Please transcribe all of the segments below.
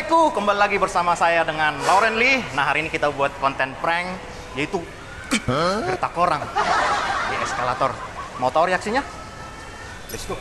Assalamualaikum, kembali lagi bersama saya dengan Lauren Lee. Nah hari ini kita buat konten prank, yaitu gertak orang di eskalator. Mau tahu reaksinya? Let's go.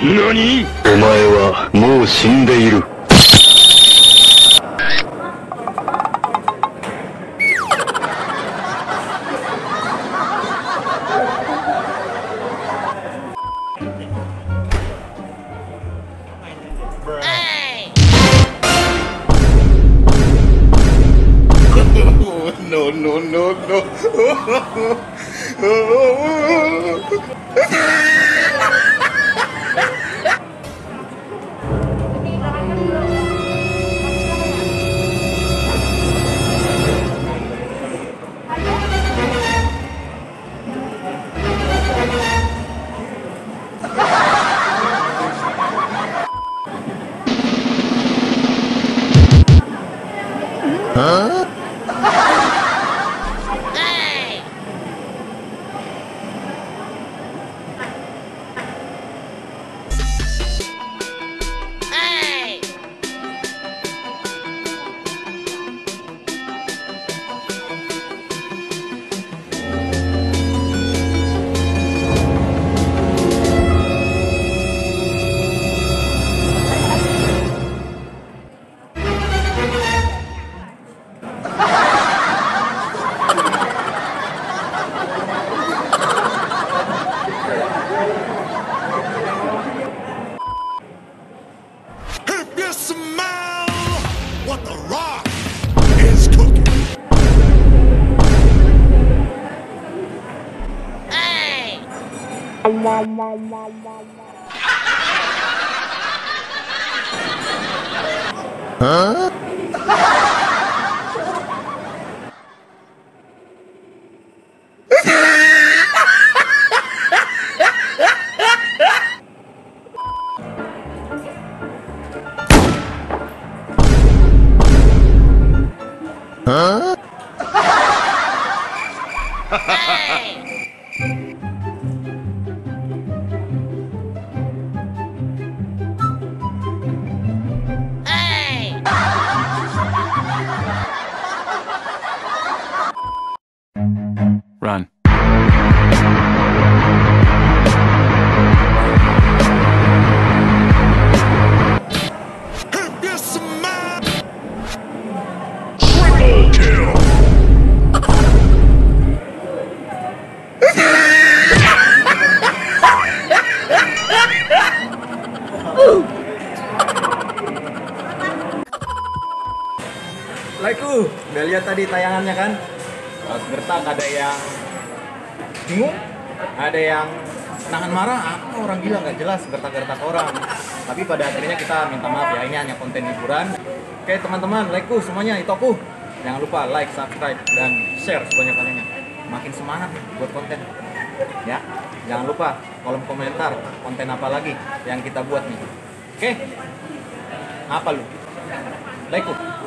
何？お前はもう死んでいる。no, no, no, Huh? What the rock is cooking. 哎。udah lihat tadi tayangannya kan? Pas gertak ada yang bingung, ada yang nahan marah, apa orang gila nggak jelas gertak-gertak orang. Tapi pada akhirnya kita minta maaf ya, ini hanya konten hiburan. Oke teman-teman, laiku semuanya, itu aku. Jangan lupa like, subscribe, dan share sebanyak-banyaknya. Makin semangat buat konten. Ya, jangan lupa kolom komentar konten apa lagi yang kita buat nih. Oke? Apa lu? Laiku.